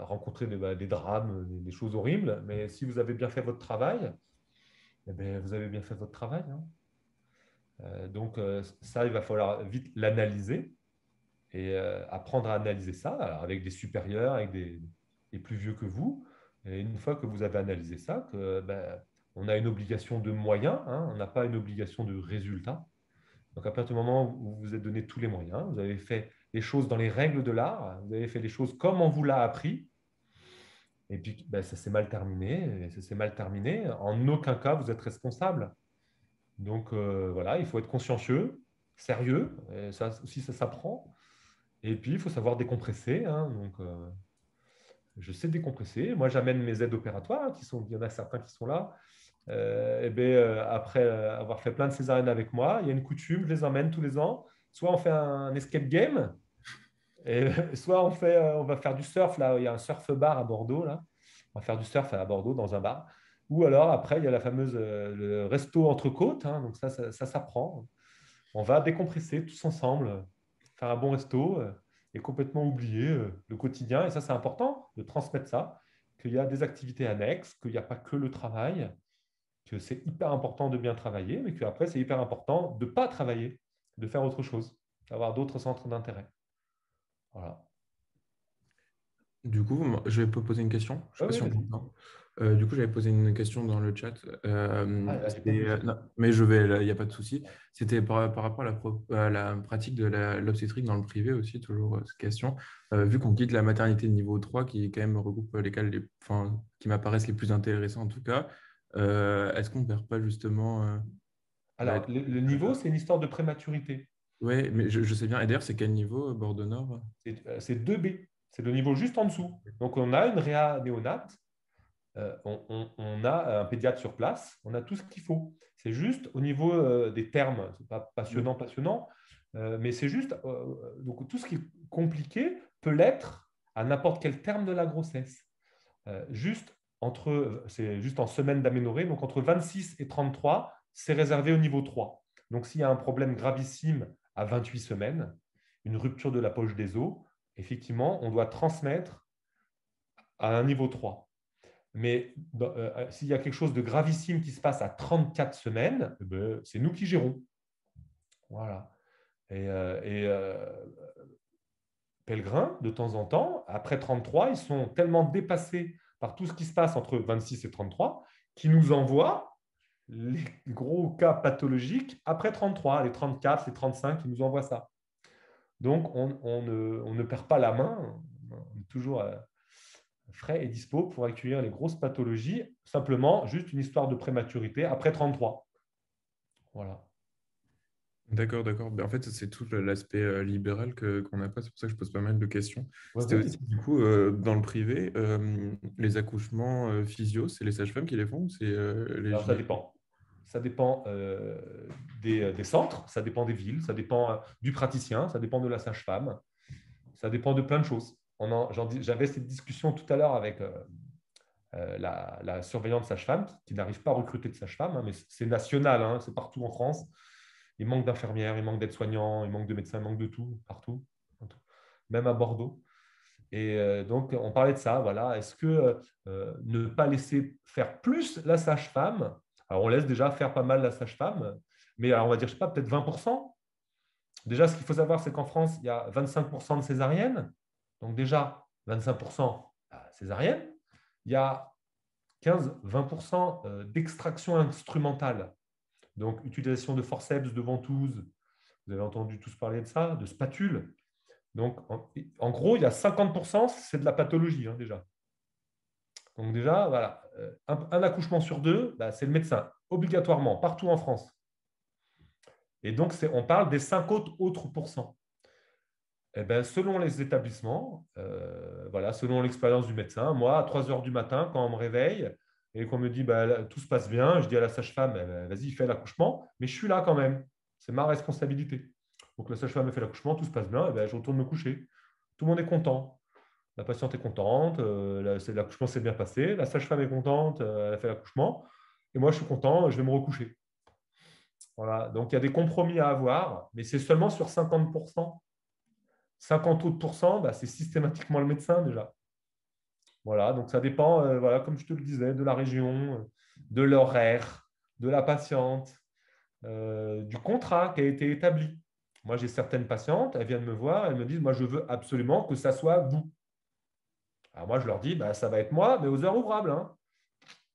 rencontrer des, bah, drames, des, choses horribles, mais si vous avez bien fait votre travail, eh bien, vous avez bien fait votre travail. Hein. Euh, donc ça, il va falloir vite l'analyser et apprendre à analyser ça avec des supérieurs, avec des, plus vieux que vous. Et une fois que vous avez analysé ça, que, ben, on a une obligation de moyens, hein, on n'a pas une obligation de résultat. Donc à partir du moment où vous vous êtes donné tous les moyens, vous avez fait les choses dans les règles de l'art, vous avez fait les choses comme on vous l'a appris, et puis ben, ça s'est mal terminé, ça s'est mal terminé, en aucun cas vous êtes responsable. Donc euh, voilà, il faut être consciencieux, sérieux, ça aussi ça s'apprend. Et puis il faut savoir décompresser. Hein, donc euh, je sais décompresser. Moi j'amène mes aides opératoires, sont, il y en a certains qui sont là. Euh, et ben, après avoir fait plein de césariennes avec moi, il y a une coutume, je les emmène tous les ans. Soit on fait un escape game, et <laughs> soit on, fait, euh, on va faire du surf, là, il y a un surf bar à Bordeaux, là. On va faire du surf à Bordeaux dans un bar. Ou alors, après, il y a la fameuse euh, le resto entre côtes, hein, donc ça, ça, s'apprend. On va décompresser tous ensemble, faire un bon resto euh, et complètement oublier le quotidien. Et ça, c'est important de transmettre ça, qu'il y a des activités annexes, qu'il n'y a pas que le travail, que c'est hyper important de bien travailler, mais qu'après, c'est hyper important de ne pas travailler, de faire autre chose, d'avoir d'autres centres d'intérêt. Voilà. Du coup, je vais poser une question. Je euh, du coup, j'avais posé une question dans le chat. Euh, ah, euh, mais je vais, il n'y a pas de souci. C'était par, rapport à la, pratique de l'obstétrique dans le privé aussi, toujours cette question. vu qu'on quitte la maternité de niveau 3, qui quand même regroupe les cas les, qui m'apparaissent les plus intéressants en tout cas, est-ce qu'on ne perd pas justement. Alors, le, niveau, c'est une histoire de prématurité. Oui, mais je, sais bien. Et d'ailleurs, c'est quel niveau, Bordeaux Nord C'est 2B. Euh, c'est le niveau juste en dessous. Donc, on a une réa néonate, euh, on, a un pédiatre sur place, on a tout ce qu'il faut. C'est juste au niveau des termes, c'est pas passionnant, passionnant, mais c'est juste, donc tout ce qui est compliqué peut l'être à n'importe quel terme de la grossesse. juste entre, c'est juste en semaine d'aménorrhée, donc entre 26 et 33, c'est réservé au niveau 3. Donc, s'il y a un problème gravissime à 28 semaines, une rupture de la poche des os, effectivement, on doit transmettre à un niveau 3. Mais euh, s'il y a quelque chose de gravissime qui se passe à 34 semaines, eh ben, c'est nous qui gérons. Voilà. Et, euh, euh, pèlerins, de temps en temps, après 33, ils sont tellement dépassés par tout ce qui se passe entre 26 et 33 qu'ils nous envoient les gros cas pathologiques après 33, les 34, les 35, ils nous envoient ça. Donc, on, ne, perd pas la main, on est toujours euh, frais et dispo pour accueillir les grosses pathologies, simplement juste une histoire de prématurité après 33. Voilà. D'accord, d'accord. Ben, en fait, c'est tout l'aspect euh, libéral qu'on n'a pas. C'est pour ça que je pose pas mal de questions. C'était aussi, du coup, euh, dans le privé, les accouchements physio, c'est les sages-femmes qui les font c'est les ça dépend ça dépend euh, des, centres, ça dépend des villes, ça dépend euh, du praticien, ça dépend de la sage-femme, ça dépend de plein de choses. J'avais cette discussion tout à l'heure avec euh, la, surveillante sage-femme qui, n'arrive pas à recruter de sage-femme, hein, mais c'est national, hein, c'est partout en France. Il manque d'infirmières, il manque d'aides-soignants, il manque de médecins, il manque de tout, partout, même à Bordeaux. Et donc, on parlait de ça, voilà. Est-ce que ne pas laisser faire plus la sage-femme alors, on laisse déjà faire pas mal la sage-femme, mais alors on va dire, je sais pas, peut-être 20%. Déjà, ce qu'il faut savoir, c'est qu'en France, il y a 25% de césariennes. Donc déjà, 25% bah, césariennes. Il y a 15-20% euh, d'extraction instrumentale. Donc, utilisation de forceps, de ventouses. Vous avez entendu tous parler de ça, de spatules. Donc, en, gros, il y a 50%, c'est de la pathologie hein, déjà. Donc déjà, voilà, euh, un, accouchement sur deux, bah, c'est le médecin, obligatoirement, partout en France. Et donc, on parle des 5 autres, autres pourcents. Eh ben, selon les établissements, euh, voilà, selon l'expérience du médecin, moi, à 3 heures du matin, quand on me réveille et qu'on me dit bah, tout se passe bien, je dis à la sage-femme, eh ben, vas-y, fais l'accouchement, mais je suis là quand même. C'est ma responsabilité. Donc la sage-femme fait l'accouchement, tout se passe bien, et ben, je retourne me coucher. Tout le monde est content. La patiente est contente, euh, l'accouchement s'est bien passé, la sage-femme est contente, euh, elle a fait l'accouchement, et moi je suis content, je vais me recoucher. Voilà. Donc il y a des compromis à avoir, mais c'est seulement sur 50%. 50 autres bah, c'est systématiquement le médecin déjà. Voilà, donc ça dépend, euh, voilà, comme je te le disais, de la région, de l'horaire, de la patiente, euh, du contrat qui a été établi. Moi, j'ai certaines patientes, elles viennent me voir, elles me disent, moi, je veux absolument que ça soit vous. Alors moi, je leur dis, bah, ça va être moi, mais aux heures ouvrables. Hein.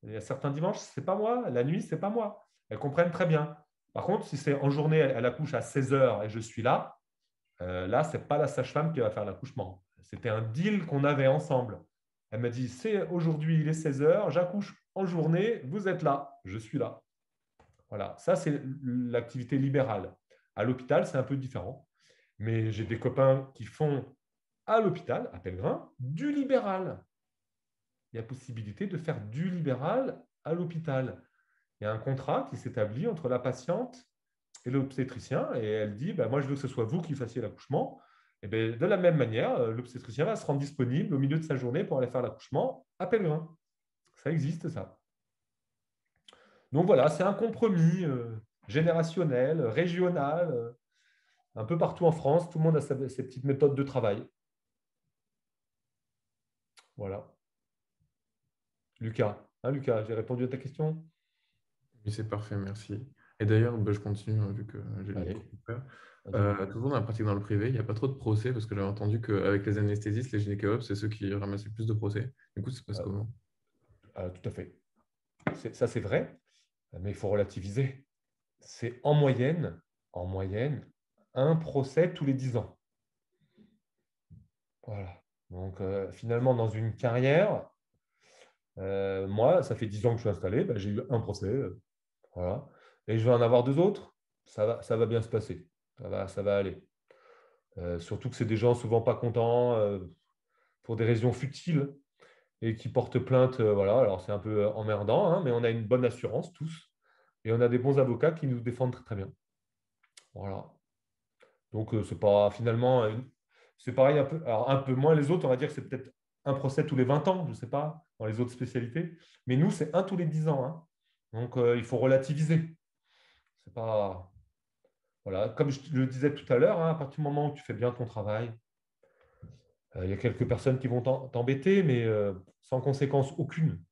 Il y a certains dimanches, ce n'est pas moi. La nuit, ce n'est pas moi. Elles comprennent très bien. Par contre, si c'est en journée, elle accouche à 16 heures et je suis là, euh, là, ce n'est pas la sage-femme qui va faire l'accouchement. C'était un deal qu'on avait ensemble. Elle m'a dit, c'est aujourd'hui, il est 16 heures, j'accouche en journée, vous êtes là, je suis là. Voilà, ça c'est l'activité libérale. À l'hôpital, c'est un peu différent. Mais j'ai des copains qui font à l'hôpital, à Pellegrin, du libéral. Il y a possibilité de faire du libéral à l'hôpital. Il y a un contrat qui s'établit entre la patiente l'obstétricien, et elle dit bah, Moi, je veux que ce soit vous qui fassiez l'accouchement. Et bien, de la même manière, euh, l'obstétricien va se rendre disponible au milieu de sa journée pour aller faire l'accouchement à Pellegrin. Ça existe, ça. Donc voilà, c'est un compromis euh, générationnel, régional, euh, un peu partout en France. Tout le monde a ses petites méthodes de travail. Voilà. Lucas, hein, Lucas, j'ai répondu à ta question? C'est parfait, merci. Et d'ailleurs, bah, je continue, hein, vu que j'ai le euh, toujours dans la pratique dans le privé, il n'y a pas trop de procès, parce que j'avais entendu qu'avec les anesthésistes, les gynécologues, c'est ceux qui ramassaient plus de procès. Du coup, ça se passe comment? Tout à fait. Ça, c'est vrai, mais il faut relativiser. C'est en moyenne, en moyenne, un procès tous les 10 ans. Voilà. Donc, euh, finalement, dans une carrière, euh, moi, ça fait 10 ans que je suis installé, ben, j'ai eu un procès. voilà et je vais en avoir deux autres, ça va, ça va bien se passer. Ça va, ça va aller. Euh, surtout que c'est des gens souvent pas contents euh, pour des raisons futiles et qui portent plainte. Euh, voilà, alors c'est un peu emmerdant, hein, mais on a une bonne assurance tous et on a des bons avocats qui nous défendent très, très bien. Voilà. Donc c'est pas finalement c'est pareil un peu alors un peu moins les autres, on va dire que c'est peut-être un procès tous les 20 ans, je ne sais pas, dans les autres spécialités. Mais nous, c'est un tous les 10 ans. Hein. Donc, il faut relativiser pas. Voilà, comme je le disais tout à l'heure, hein, à partir du moment où tu fais bien ton travail, euh, il y a quelques personnes qui vont t'embêter, mais euh, sans conséquence aucune.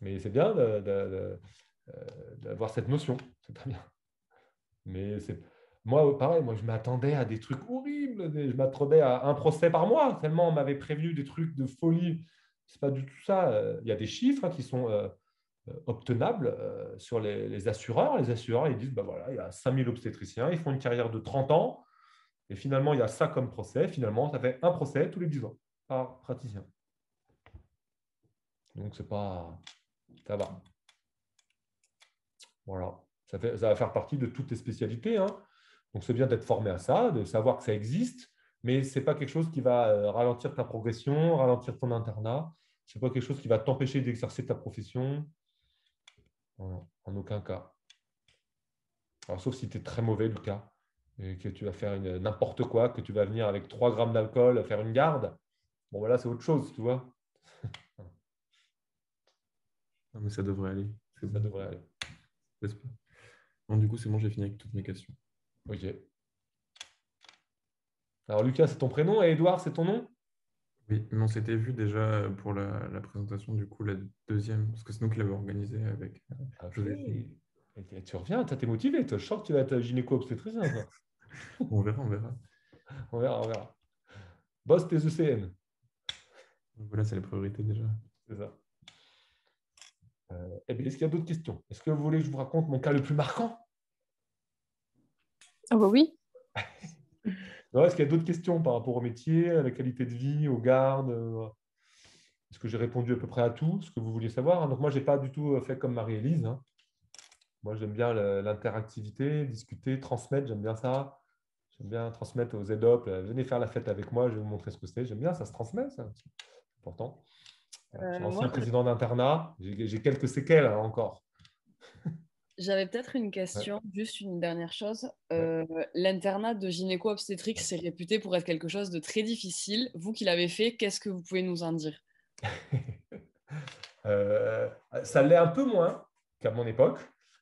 Mais c'est bien euh, d'avoir cette notion, c'est très bien. Mais c'est moi, pareil, moi je m'attendais à des trucs horribles, je m'attendais à un procès par mois, tellement on m'avait prévenu des trucs de folie c'est pas du tout ça. Euh, il y a des chiffres hein, qui sont euh, euh, obtenables sur les, assureurs. Les assureurs, ils disent, bah voilà, il y a 5000 obstétriciens, ils font une carrière de 30 ans, et finalement, il y a ça comme procès. Finalement, ça fait un procès tous les 10 ans par praticien. Donc, c'est pas... Ça va. Voilà. Ça, va faire partie de toutes les spécialités. Hein. Donc, c'est bien d'être formé à ça, de savoir que ça existe, mais ce n'est pas quelque chose qui va euh, ralentir ta progression, ralentir ton internat. Ce n'est pas quelque chose qui va t'empêcher d'exercer ta profession. en aucun cas. Alors, sauf si tu es très mauvais, Lucas, et que tu vas faire n'importe quoi, que tu vas venir avec 3 grammes d'alcool faire une garde. Bon, voilà, c'est autre chose, tu vois. <laughs> non, mais ça devrait aller. Ça devrait aller. Bon, du coup, c'est bon, j'ai fini avec toutes mes questions. Ok. Alors Lucas, c'est ton prénom et Edouard, c'est ton nom? Oui, mais on s'était vu déjà pour la, présentation, du coup, la deuxième, parce que c'est nous qui l'avons organisée avec euh, ah, Tu reviens, tu es motivé, toi. je sens que tu vas être gynéco-obstétricien. <laughs> on verra, on verra. on verra, on verra. Boss tes ECN. Voilà, c'est la priorité déjà. C'est ça. Euh, est-ce qu'il y a d'autres questions? Est-ce que vous voulez que je vous raconte mon cas le plus marquant? Ah bah oui. <laughs> Est-ce qu'il y a d'autres questions par rapport au métier, à la qualité de vie, aux gardes euh, Est-ce que j'ai répondu à peu près à tout ce que vous vouliez savoir Donc moi, je n'ai pas du tout fait comme Marie-Élise. Hein. Moi, j'aime bien l'interactivité, discuter, transmettre, j'aime bien ça. J'aime bien transmettre aux EDOP, venez faire la fête avec moi, je vais vous montrer ce que c'est. J'aime bien, ça se transmet, c'est important. Euh, je suis ancien président d'internat, j'ai quelques séquelles hein, encore. J'avais peut-être une question, juste une dernière chose. Euh, l'internat de gynéco-obstétrique, c'est réputé pour être quelque chose de très difficile. Vous qui l'avez fait, qu'est-ce que vous pouvez nous en dire? <laughs> Euh, Ça l'est un peu moins qu'à mon époque,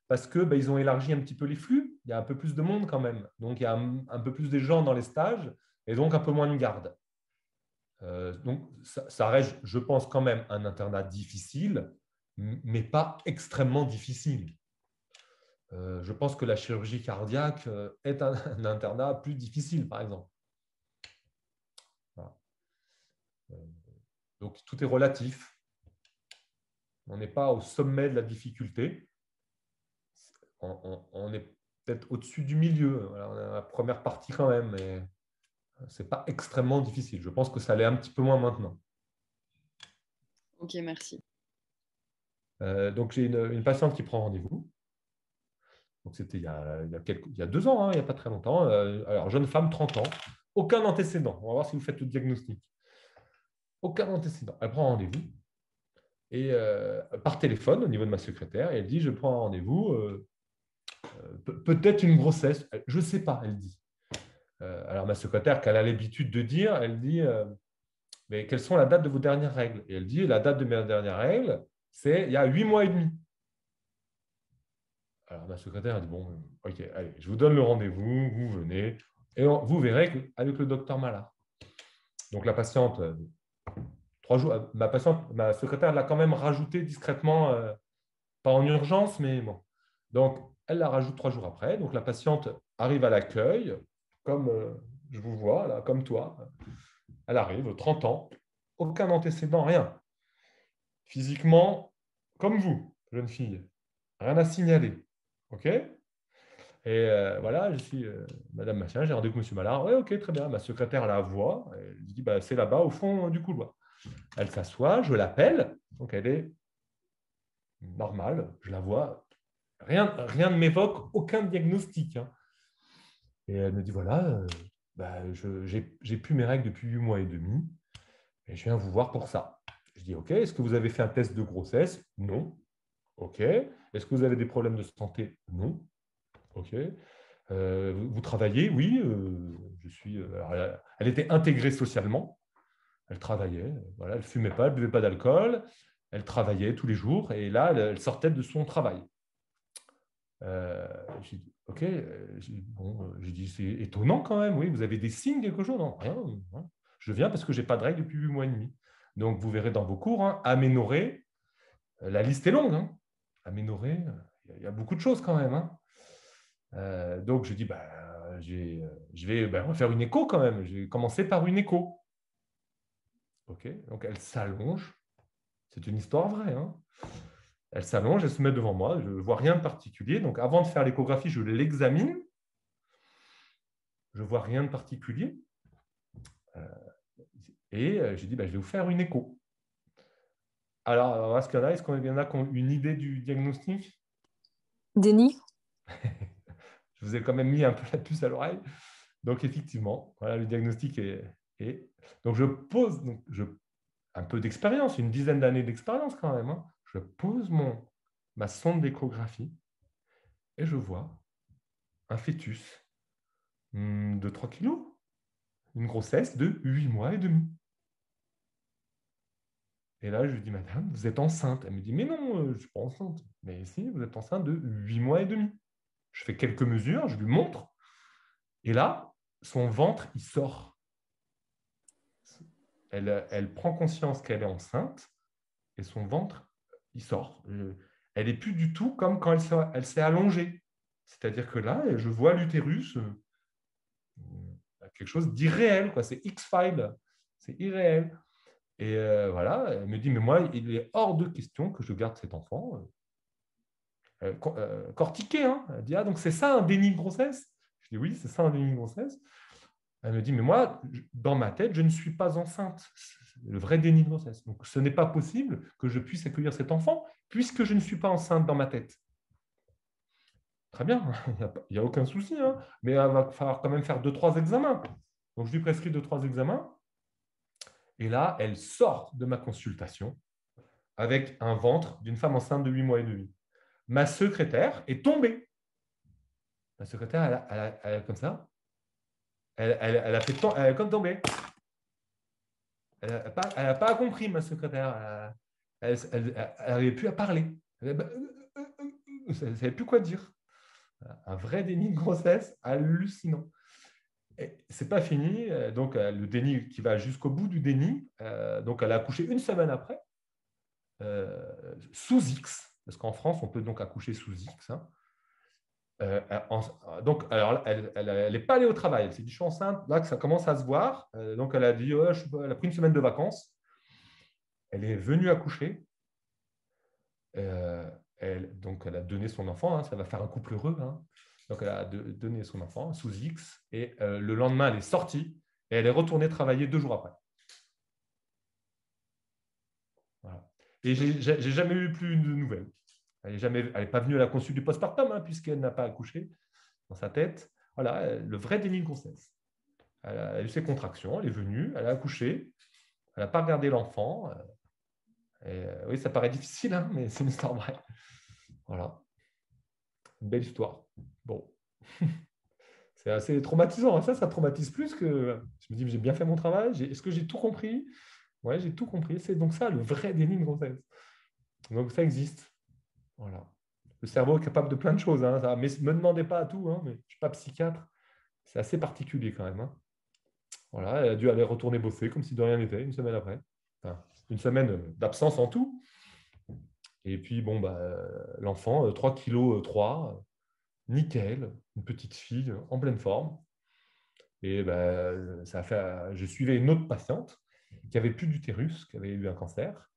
parce qu'ils bah, ont élargi un petit peu les flux. Il y a un peu plus de monde quand même. Donc, il y a un, peu plus de gens dans les stages et donc un peu moins de garde. Euh, donc, ça, reste, je pense, quand même un internat difficile, mais pas extrêmement difficile. Euh, je pense que la chirurgie cardiaque euh, est un, <laughs> internat plus difficile, par exemple. Euh, donc tout est relatif. On n'est pas au sommet de la difficulté. On, est peut-être au-dessus du milieu. on a la première partie quand même, mais ce n'est pas extrêmement difficile. Je pense que ça l'est un petit peu moins maintenant. Ok, merci. donc j'ai une, patiente qui prend rendez-vous. Donc c'était il, y a deux ans, hein, il n'y a pas très longtemps. Euh, alors, jeune femme, 30 ans, aucun antécédent. On va voir si vous faites le diagnostic. Aucun antécédent. Elle prend rendez-vous et euh, par téléphone au niveau de ma secrétaire et elle dit Je prends un rendez-vous, euh, peut-être une grossesse. Je ne sais pas, elle dit. alors, ma secrétaire, qu'elle a l'habitude de dire, elle dit Mais quelles sont la date de vos dernières règles? Et elle dit La date de mes dernières règles, c'est il y a huit mois et demi. Alors, ma secrétaire a dit Bon, ok, allez, je vous donne le rendez-vous, vous venez, et vous verrez avec le docteur Mallard. Donc, la patiente, euh, trois jours, euh, ma patiente, ma secrétaire l'a quand même rajouté discrètement, euh, pas en urgence, mais bon. Donc, elle la rajoute trois jours après. Donc, la patiente arrive à l'accueil, comme je vous vois, là, comme toi. Elle arrive, 30 ans, aucun antécédent, rien. Physiquement, comme vous, jeune fille, rien à signaler. OK Et euh, voilà, je suis euh, Madame Machin, j'ai rendez-vous avec Monsieur Mallard. Oui, ok, très bien. Ma secrétaire la voit. Elle dit bah, c'est là-bas au fond du couloir. Elle s'assoit, je l'appelle. Donc elle est normale, je la vois. Rien, rien ne m'évoque aucun diagnostic. Hein. Et elle me dit voilà, euh, bah, j'ai plus mes règles depuis huit mois et demi. Et je viens vous voir pour ça. Je dis ok, est-ce que vous avez fait un test de grossesse? Non. Ok. Est-ce que vous avez des problèmes de santé? Non. OK. Euh, vous travaillez? Oui. Euh, je suis, euh, elle, était intégrée socialement. Elle travaillait. Voilà, elle ne fumait pas, elle ne buvait pas d'alcool. Elle travaillait tous les jours. Et là, elle, sortait de son travail. j'ai dit, OK. Bon, j'ai dit, c'est étonnant quand même. Oui, vous avez des signes, quelque chose? Non. Je viens parce que je n'ai pas de règles depuis huit mois et demi. Donc, vous verrez dans vos cours, hein. La liste est longue. Hein aménorrhée, il y a beaucoup de choses quand même. Hein. Euh, donc, je dis, bah, je vais bah, faire une écho quand même. Je vais commencer par une écho. OK, donc elle s'allonge. C'est une histoire vraie. Hein. Elle s'allonge, elle se met devant moi. Je ne vois rien de particulier. Donc, avant de faire l'échographie, je l'examine. Je ne vois rien de particulier. Euh, et euh, j'ai dit, bah, je vais vous faire une écho. Alors, est-ce qu'il y en a, est-ce qu'il y en a qui ont une idée du diagnostic? Déni <laughs> Je vous ai quand même mis un peu la puce à l'oreille. Donc, effectivement, voilà, le diagnostic est. Donc, je pose donc, je, un peu d'expérience, une dizaine d'années d'expérience quand même. Hein. Je pose mon, ma sonde d'échographie et je vois un fœtus hmm, de 3 kilos, une grossesse de 8 mois et demi. Et là, je lui dis, Madame, vous êtes enceinte. Elle me dit, mais non, euh, je ne suis pas enceinte. Mais si, vous êtes enceinte de 8 mois et demi. Je fais quelques mesures, je lui montre. Et là, son ventre, il sort. Elle, elle prend conscience qu'elle est enceinte et son ventre, il sort. Elle n'est plus du tout comme quand elle s'est allongée. C'est-à-dire que là, je vois l'utérus, euh, quelque chose d'irréel. C'est X-File, c'est irréel. Et euh, voilà, elle me dit, mais moi, il est hors de question que je garde cet enfant. Euh, euh, cortiqué, hein Elle dit, ah, donc c'est ça un déni de grossesse? Je dis, oui, c'est ça un déni de grossesse. Elle me dit, mais moi, dans ma tête, je ne suis pas enceinte. Le vrai déni de grossesse. Donc, ce n'est pas possible que je puisse accueillir cet enfant puisque je ne suis pas enceinte dans ma tête. Très bien, <laughs> il n'y a, aucun souci, hein. mais il va falloir quand même faire deux, trois examens. Donc, je lui prescris deux, trois examens. Et là, elle sort de ma consultation avec un ventre d'une femme enceinte de 8 mois et demi. Ma secrétaire est tombée. Ma secrétaire, elle a, comme ça. Elle, a fait elle a comme tombé. Elle n'a pas, pas, compris, ma secrétaire. Elle n'avait plus à parler. Elle ne savait plus quoi dire. Un vrai déni de grossesse hallucinant. C'est pas fini. Donc, euh, le déni qui va jusqu'au bout du déni. Euh, donc, elle a accouché une semaine après, euh, sous X, parce qu'en France, on peut donc accoucher sous X. Hein. donc, alors, elle n'est pas allée au travail. Elle s'est dit, je suis enceinte. Là, que ça commence à se voir. donc, elle a dit, elle a pris une semaine de vacances. Elle est venue accoucher. Donc, elle a donné son enfant, hein, ça va faire un couple heureux. Hein. Donc, elle a donné son enfant sous X, et euh, le lendemain, elle est sortie, et elle est retournée travailler deux jours après. Voilà. Et j'ai jamais eu plus de nouvelles. Elle n'est pas venue à la consulte du postpartum, hein, puisqu'elle n'a pas accouché dans sa tête. Voilà, le vrai déni de grossesse. Elle a, eu ses contractions, elle est venue, elle a accouché, elle n'a pas regardé l'enfant. Euh, euh, oui, ça paraît difficile, mais c'est une histoire vraie. Voilà. Belle histoire. Bon. <laughs> c'est assez traumatisant. Hein. Ça, ça traumatise plus que. Je me dis, j'ai bien fait mon travail. Est-ce que j'ai tout compris? Ouais, j'ai tout compris. C'est donc ça le vrai déni de grossesse. Donc ça existe. Voilà. Le cerveau est capable de plein de choses. Hein, Mais ne me demandez pas à tout. Hein, mais je ne suis pas psychiatre. C'est assez particulier quand même. Voilà, elle a dû aller retourner bosser comme si de rien n'était une semaine après. une semaine d'absence en tout. Et puis, bon, bah, l'enfant, 3 kg 3, nickel, une petite fille en pleine forme. Et bah, ça a fait, je suivais une autre patiente qui avait plus d'utérus, qui avait eu un cancer.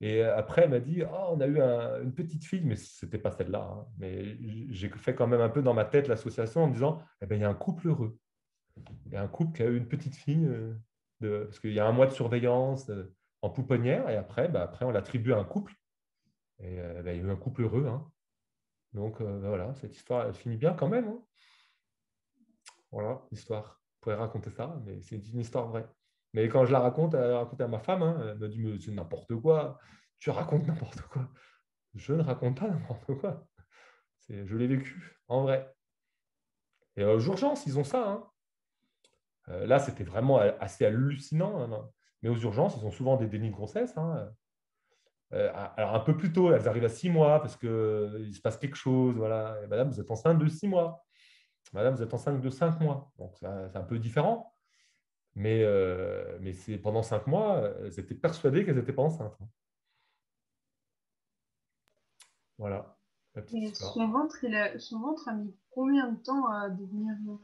Et après, elle m'a dit oh, on a eu une petite fille, mais ce n'était pas celle-là. Hein. Mais j'ai fait quand même un peu dans ma tête l'association en disant eh ben, il y a un couple heureux. Il y a un couple qui a eu une petite fille, euh, parce qu'il y a un mois de surveillance euh, en pouponnière, et après, bah, après on l'attribue à un couple. Et euh, bah, il y a eu un couple heureux. Hein. Donc bah, voilà, cette histoire, elle finit bien quand même. Hein. Voilà, l'histoire. Je pourrais raconter ça, mais c'est une histoire vraie. Mais quand je la raconte, elle raconte à ma femme, hein, elle me dit c'est n'importe quoi, tu racontes n'importe quoi. Je ne raconte pas n'importe quoi. Je l'ai vécu, en vrai. Et aux urgences, ils ont ça. Euh, là, c'était vraiment assez hallucinant. Mais aux urgences, ils ont souvent des dénis de grossesse. Euh, alors, un peu plus tôt, elles arrivent à six mois parce qu'il se passe quelque chose. Voilà. madame, vous êtes enceinte de six mois. Madame, vous êtes enceinte de cinq mois. Donc, c'est un peu différent. Mais, euh, mais c'est pendant cinq mois, elles étaient persuadées qu'elles n'étaient pas enceintes. Voilà. son, ventre, il a, son ventre a mis combien de temps à devenir. Euh,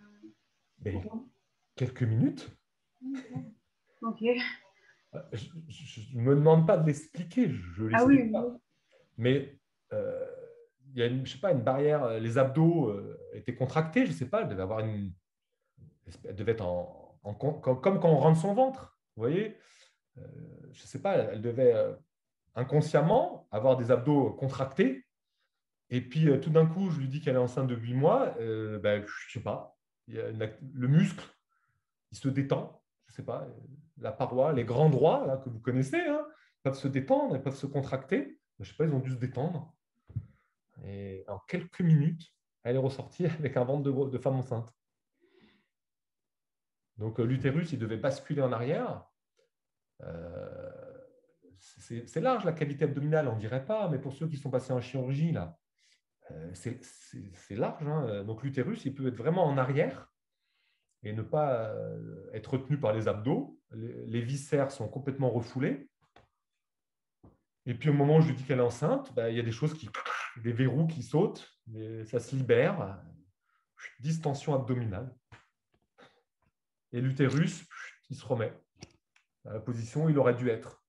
ben, quelques minutes. Ok. Je ne me demande pas de l'expliquer, je l'explique ah oui, pas. Mais euh, il y a une, je sais pas, une barrière, les abdos étaient contractés, je ne sais pas, elle devait avoir une. Elle devait être en, comme, quand on rentre son ventre. Vous voyez euh, Je ne sais pas, elle devait euh, inconsciemment avoir des abdos contractés. Et puis euh, tout d'un coup, je lui dis qu'elle est enceinte de 8 mois. Ben, je ne sais pas. le muscle, il se détend. Je ne sais pas. La paroi, les grands droits là, que vous connaissez, hein, peuvent se détendre, ils peuvent se contracter. Je ne sais pas, ils ont dû se détendre. Et en quelques minutes, elle est ressortie <laughs> avec un ventre de, femme enceinte. Donc euh, l'utérus, il devait basculer en arrière. Euh, c'est large la cavité abdominale, on ne dirait pas, mais pour ceux qui sont passés en chirurgie, là, euh, c'est large. Hein. Donc l'utérus, il peut être vraiment en arrière et ne pas être retenu par les abdos. Les, viscères sont complètement refoulés. Et puis au moment où je lui dis qu'elle est enceinte, bah, il y a des choses qui, des verrous qui sautent, ça se libère, distension abdominale. Et l'utérus, il se remet à la position où il aurait dû être.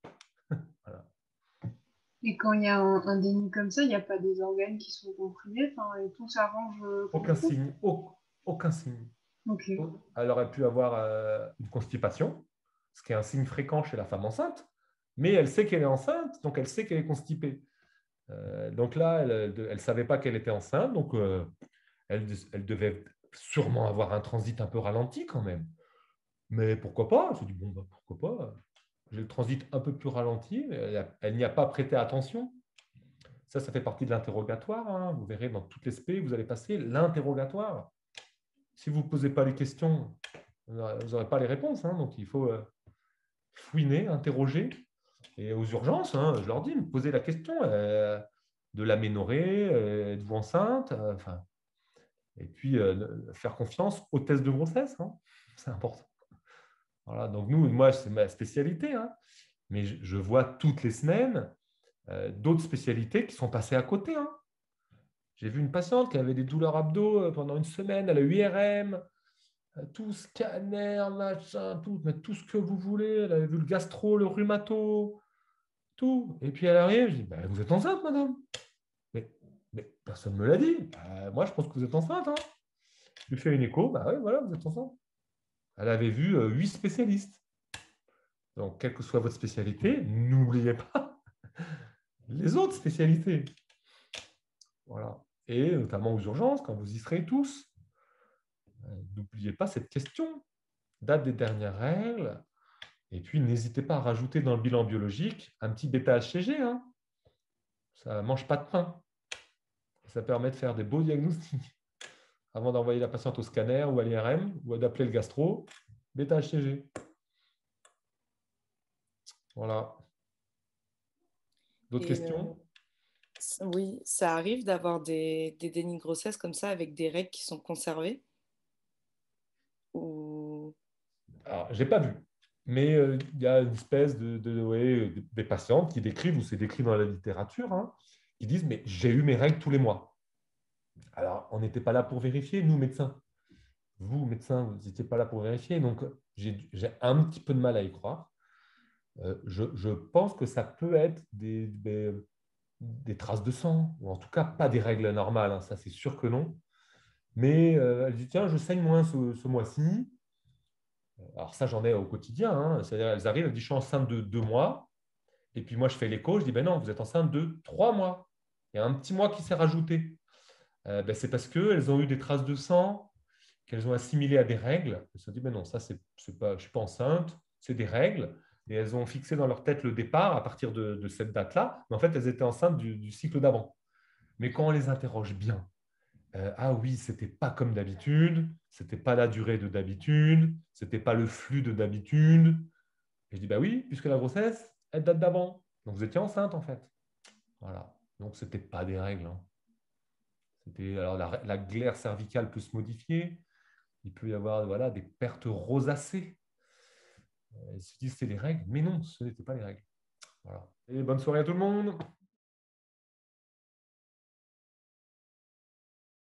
<laughs> Et quand il y a un, déni comme ça, il n'y a pas des organes qui sont comprimés et tout s'arrange euh, Aucun signe. aucun signe. Elle aurait pu avoir euh, une constipation, ce qui est un signe fréquent chez la femme enceinte, mais elle sait qu'elle est enceinte, donc elle sait qu'elle est constipée. Euh, donc là, elle ne savait pas qu'elle était enceinte, donc elle, elle devait sûrement avoir un transit un peu ralenti quand même. Mais pourquoi pas? Je dit, bon, bah, pourquoi pas? J'ai le transit un peu plus ralenti, elle, n'y a pas prêté attention. Ça, ça fait partie de l'interrogatoire. Hein. Vous verrez, dans toutes les SP, vous allez passer l'interrogatoire. Si vous ne posez pas les questions, vous n'aurez pas les réponses. Hein. Donc, il faut euh, fouiner, interroger. Et aux urgences, hein, je leur dis, me poser la question euh, de l'aménorrhée, euh, êtes-vous enceinte enfin, Et puis, faire confiance aux tests de grossesse. C'est important. Voilà, donc nous, moi, c'est ma spécialité, hein. mais je, vois toutes les semaines euh, d'autres spécialités qui sont passées à côté. Hein. J'ai vu une patiente qui avait des douleurs abdos euh, pendant une semaine, elle a eu euh, tout scanner, machin, tout, mais tout ce que vous voulez. Elle avait vu le gastro, le rhumato, tout. Et puis elle arrive, je dis, bah, vous êtes enceinte, madame mais, personne ne me l'a dit. Bah, moi, je pense que vous êtes enceinte. Hein. Je lui fais une écho, bah oui, voilà, vous êtes enceinte elle avait vu euh, huit spécialistes. Donc, quelle que soit votre spécialité, n'oubliez pas <laughs> les autres spécialités. Voilà. Et notamment aux urgences, quand vous y serez tous, euh, n'oubliez pas cette question. Date des dernières règles. Et puis, n'hésitez pas à rajouter dans le bilan biologique un petit bêta-HCG. Hein. Ça ne mange pas de pain. Ça permet de faire des beaux diagnostics <laughs> avant d'envoyer la patiente au scanner ou à l'IRM ou d'appeler le gastro, bêta-HCG. Voilà. D'autres questions? euh, Oui, ça arrive d'avoir des, des dénis de grossesse comme ça avec des règles qui sont conservées? Ou... Alors, j'ai pas vu. Mais euh, il y a une espèce de, des patientes qui décrivent, ou c'est décrit dans la littérature, hein, qui disent Mais j'ai eu mes règles tous les mois. Alors, on n'était pas là pour vérifier, nous, médecins. Vous, médecins, vous n'étiez pas là pour vérifier. Donc, j'ai un petit peu de mal à y croire. Euh, je, pense que ça peut être des, des, traces de sang, ou en tout cas pas des règles normales, hein. ça c'est sûr que non. Mais euh, elle tiens, je saigne moins ce, mois-ci. Alors ça, j'en ai au quotidien. Hein. C'est-à-dire, elles arrivent, elles disent, je suis enceinte de deux mois. Et puis moi, je fais l'écho, je dis, ben non, vous êtes enceinte de trois mois. Il y a un petit mois qui s'est rajouté. Euh, ben, c'est parce qu'elles ont eu des traces de sang qu'elles ont assimilées à des règles. Elles se sont ben non, ça, c'est, pas, je ne suis pas enceinte, c'est des règles. Et elles ont fixé dans leur tête le départ à partir de, cette date-là. Mais en fait, elles étaient enceintes du, cycle d'avant. Mais quand on les interroge bien, euh, ah oui, c'était pas comme d'habitude, c'était pas la durée de d'habitude, c'était pas le flux de d'habitude. Et je dis, bah oui, puisque la grossesse, elle date d'avant. Donc vous étiez enceinte en fait. Voilà. Donc c'était pas des règles. Hein alors la, glaire cervicale peut se modifier. Il peut y avoir voilà, des pertes rosacées. Ils se disent c'est les règles, mais non, ce n'était pas les règles. Et bonne soirée à tout le monde.